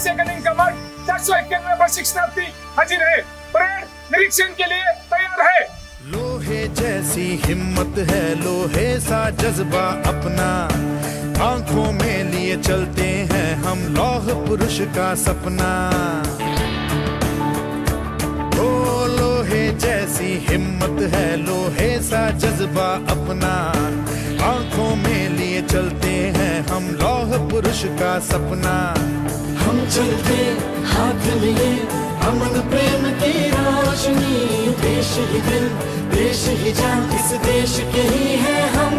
Second command चार सौ इक्यानवे प्रशिक्षणार्थी हाजिर है परेड निरीक्षण के लिए तैयार है। लोहे जैसी हिम्मत है, लोहे सा जज्बा अपना। आँखों में लिए चलते हैं हम, लौह पुरुष का सपना। लोहे जैसी हिम्मत है, लोहे सा जज्बा अपना। आँखों में लिए चलते हैं हम, लौह पुरुष का सपना। हम चलते हाथ लिए। अमन प्रेम की रोशनी, देश ही दिल, देश ही जान, इस देश के ही है हम।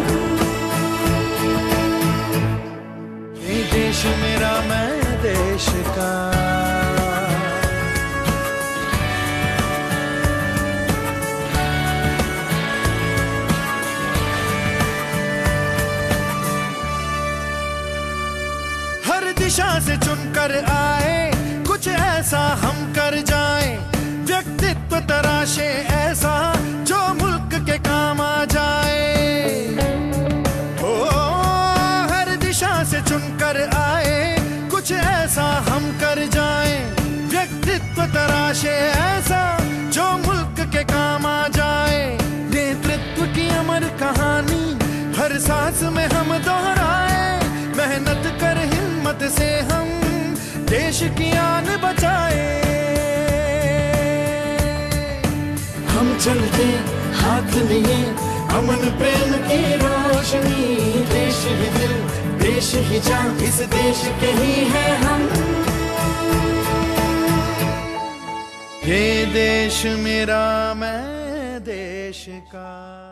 ये देश मेरा, मैं देश का। दिशा से चुनकर आए। कुछ ऐसा हम कर जाए। व्यक्तित्व तराशे ऐसा जो मुल्क के काम आ जाए। ओ, हर दिशा से चुनकर आए। कुछ ऐसा हम कर जाए। व्यक्तित्व तराशे ऐसा जो मुल्क के काम आ जाए। नेतृत्व की अमर कहानी, हर सांस में हम दोहराए। मेहनत कर देश की आन बचाए। हम चलते हाथ लिए, अमन प्रेम की रोशनी। देश ही दिल, देश ही जान, इस देश के ही है हम। ये देश मेरा, मैं देश का।